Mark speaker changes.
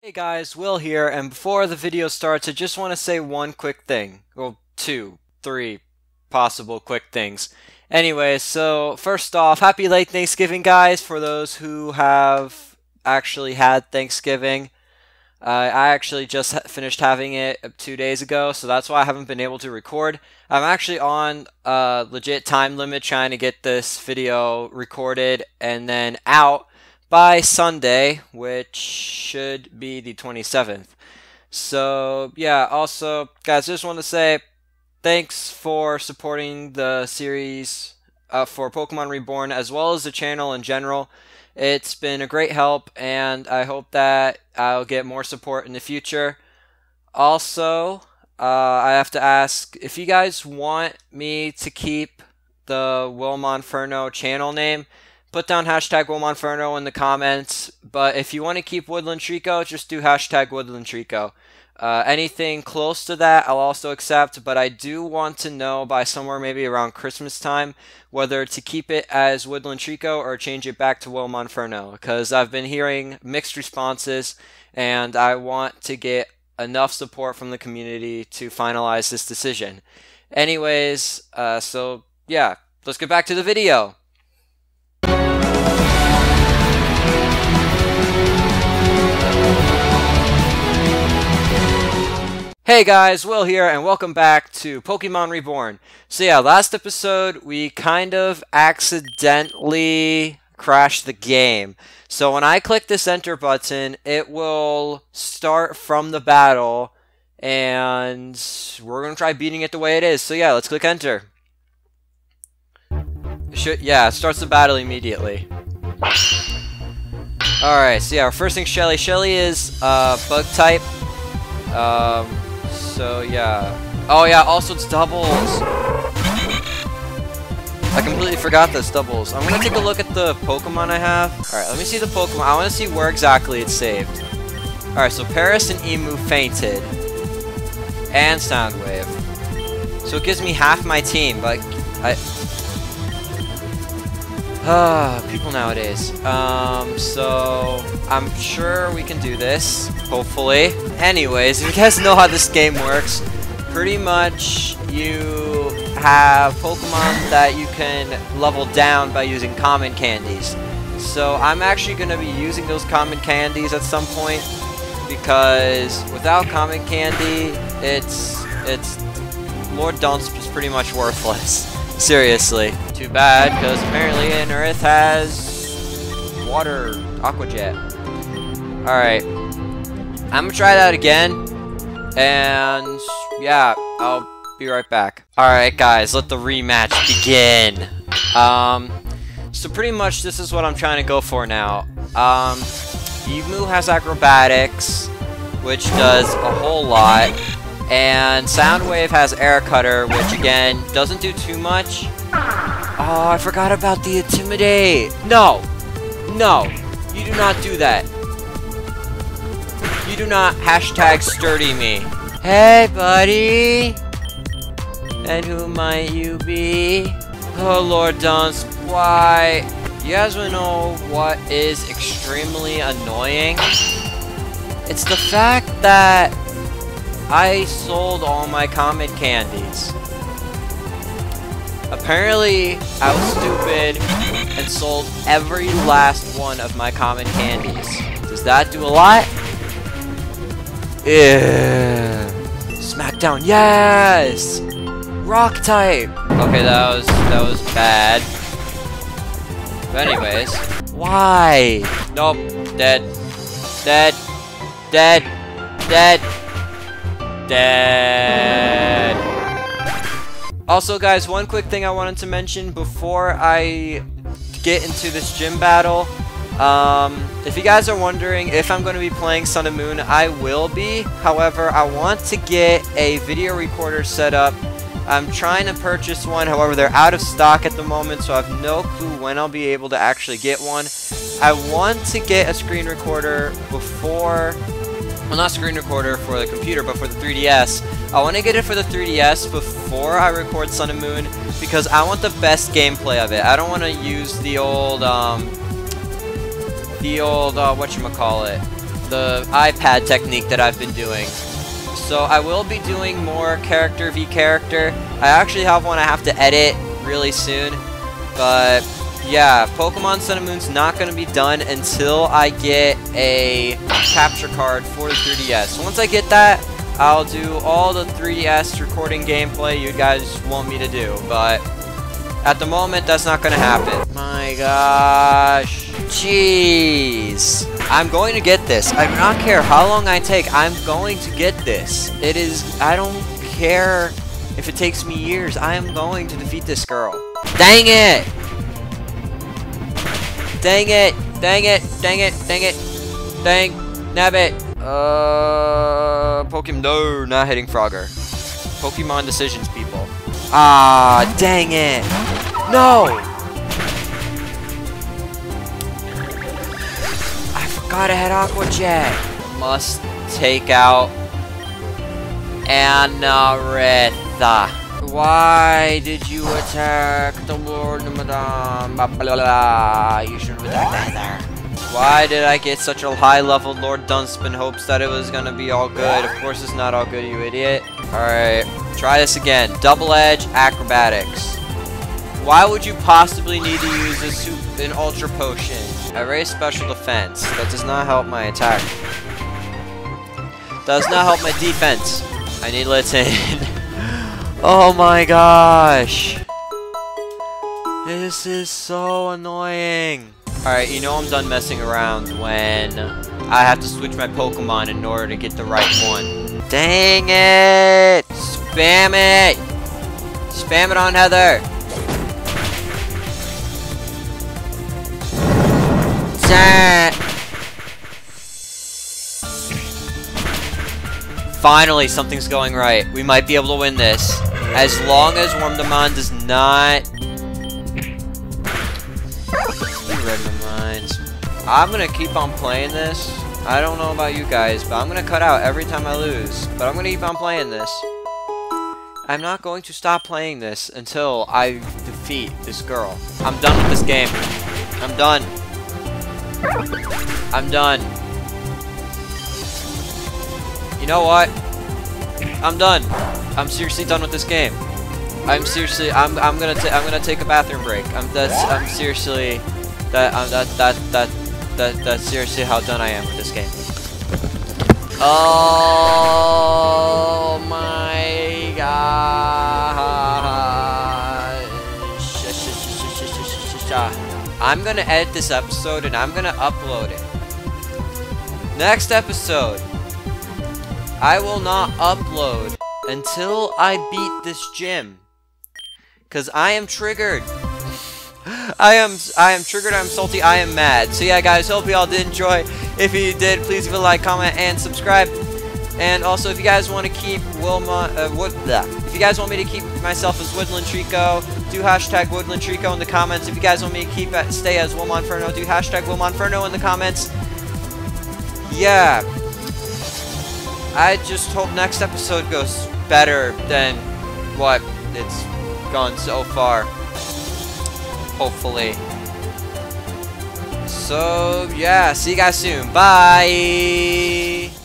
Speaker 1: Hey guys, Will here, and before the video starts, I just want to say one quick thing. Well, two, three possible quick things. Anyway, so first off, happy late Thanksgiving, guys, for those who have actually had Thanksgiving. Uh, I actually just finished having it two days ago, so that's why I haven't been able to record. I'm actually on a legit time limit trying to get this video recorded and then out by Sunday, which should be the 27th. So, yeah, also, guys, just want to say thanks for supporting the series uh, for Pokemon Reborn as well as the channel in general. It's been a great help, and I hope that I'll get more support in the future. Also, uh, I have to ask if you guys want me to keep the Will Monferno channel name put down hashtag Willmonferno in the comments. But if you want to keep Woodland Treecko, just do hashtag Woodland Treecko. Uh, anything close to that, I'll also accept, but I do want to know by somewhere maybe around Christmas time whether to keep it as Woodland Treecko or change it back to Will Monferno, because I've been hearing mixed responses, and I want to get enough support from the community to finalize this decision. Anyways, uh, so yeah, let's get back to the video. Hey guys, Will here, and welcome back to Pokemon Reborn. So yeah, last episode we kind of accidentally crashed the game. So when I click this enter button, it will start from the battle, and we're going to try beating it the way it is. So yeah, let's click enter. Should, yeah, it starts the battle immediately. Alright, so yeah, our first thing Shelly. Shelly is uh, bug type. Um, so yeah. Oh yeah, also it's doubles. I completely forgot this doubles. I'm gonna take a look at the Pokemon I have. Alright, let me see the Pokemon. I wanna see where exactly it's saved. Alright, so Paris and Emu fainted. And Soundwave. So it gives me half my team, but I... Ah, people nowadays. Um, so I'm sure we can do this, hopefully. Anyways, if you guys know how this game works, pretty much you have Pokemon that you can level down by using common candies. So I'm actually going to be using those common candies at some point because without common candy, it's it's Lord Dunsp is pretty much worthless. Seriously. Too bad, because apparently in Earth has water, Aqua Jet. Alright. I'm gonna try that again. And yeah, I'll be right back. Alright guys, let the rematch begin. Um, so pretty much this is what I'm trying to go for now. Um, Emu has acrobatics, which does a whole lot. And Soundwave has Air Cutter, which again, doesn't do too much. Oh, I forgot about the Intimidate! No! No! You do not do that. You do not hashtag sturdy me. Hey, buddy! And who might you be? Oh, Lord Dunsp, why? You guys wanna know what is extremely annoying? It's the fact that I sold all my common candies. Apparently, I was stupid and sold every last one of my common candies. Does that do a lot? Yeah. Smackdown, yes! Rock type! Okay, that was that was bad. But anyways, why? Nope, dead, dead, dead, dead. Dead. Also, guys, one quick thing I wanted to mention before I get into this gym battle. Um, if you guys are wondering if I'm going to be playing Sun and Moon, I will be. However, I want to get a video recorder set up. I'm trying to purchase one, however, they're out of stock at the moment, so I have no clue when I'll be able to actually get one. I want to get a screen recorder before well not screen recorder for the computer, but for the 3DS. I want to get it for the 3DS before I record Sun and Moon, because I want the best gameplay of it. I don't want to use the old, um, the old, uh, whatchamacallit, the iPad technique that I've been doing. So I will be doing more character v character. I actually have one I have to edit really soon. But yeah, Pokemon Sun and Moon's not going to be done until I get a capture card for the 3DS. Once I get that, I'll do all the 3DS recording gameplay you guys want me to do. But at the moment, that's not going to happen. My gosh. Jeez. I'm going to get this. I do not care how long I take. I'm going to get this. It is... I don't care if it takes me years. I am going to defeat this girl. Dang it! Dang it! Dang it! Dang it! Dang it! Dang! Nabbit! Uh... Pokemon... No, not hitting Frogger. Pokemon decisions, people. Ah, dang it! No! I forgot I had Aqua Jet. Must take out Anorith. Why did you attack the Wormadam? Blah, blah, blah. You should have attacked. Why did I get such a high level Lord Dunsp in hopes that it was gonna be all good? Of course it's not all good, you idiot. Alright, try this again. Double Edge Acrobatics. Why would you possibly need to use a super, an Ultra Potion? I raise special defense. That does not help my attack. Does not help my defense. I need Litten. oh my gosh. This is so annoying. Alright, you know I'm done messing around when I have to switch my Pokemon in order to get the right one. Dang it! Spam it! Spam it on Heather! Finally, something's going right. We might be able to win this. As long as Wormadam does not... Read my minds. I'm gonna keep on playing this. I don't know about you guys, but I'm gonna cut out every time I lose. But I'm gonna keep on playing this. I'm not going to stop playing this until I defeat this girl. I'm done with this game. I'm done. I'm done. You know what? I'm done. I'm seriously done with this game. I'm seriously. I'm. I'm gonna. i I'm gonna take a bathroom break. I'm. That's. I'm seriously. That. I'm. That. That. That. That. That's seriously how done I am with this game. Oh my god. I'm gonna edit this episode and I'm gonna upload it. Next episode, I will not upload until I beat this gym. Cause I am triggered. I am I am triggered, I'm salty, I am mad. So yeah guys, hope you all did enjoy. If you did, please leave a like, comment, and subscribe. And also, if you guys want to keep Wilma, uh, Wood, bleh. if you guys want me to keep myself as Woodland Treecko, do hashtag Woodland Treecko in the comments. If you guys want me to keep stay as Willmonferno, do hashtag Willmonferno in the comments. Yeah. I just hope next episode goes better than what it's gone so far. Hopefully. So, yeah, see you guys soon. Bye!